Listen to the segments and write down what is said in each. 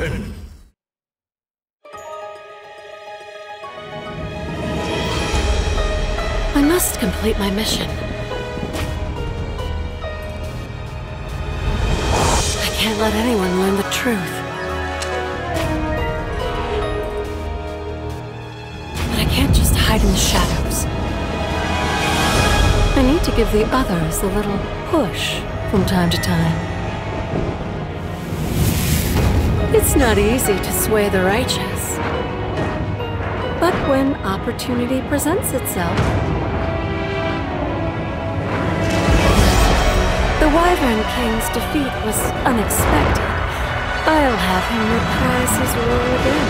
I must complete my mission. I can't let anyone learn the truth. But I can't just hide in the shadows. I need to give the others a little push from time to time. It's not easy to sway the righteous. But when opportunity presents itself, the Wyvern King's defeat was unexpected. I'll have him reprise his role again.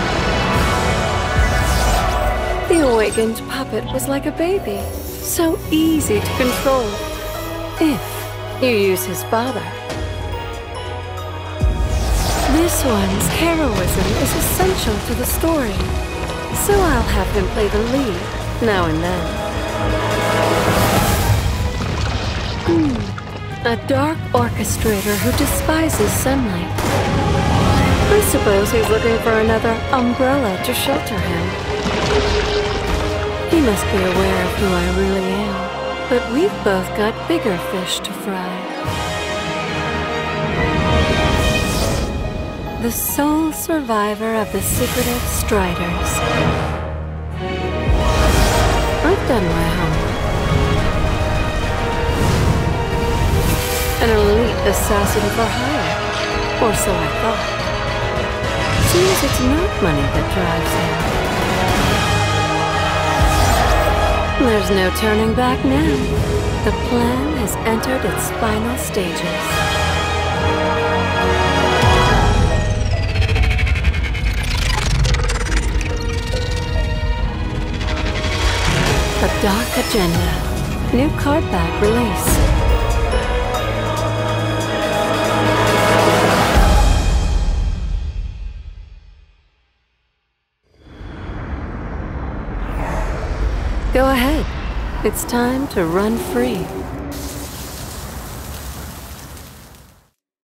The awakened puppet was like a baby, so easy to control, if you use his father. This one's heroism is essential to the story, so I'll have him play the lead now and then. Hmm, a dark orchestrator who despises sunlight. I suppose he's looking for another umbrella to shelter him. He must be aware of who I really am, but we've both got bigger fish to fry. The sole survivor of the secretive Striders. I've done my homework. An elite assassin for hire, or so I thought. Seems it's not money that drives him. There's no turning back now. The plan has entered its final stages. The Dark Agenda. New card back release. Go ahead. It's time to run free.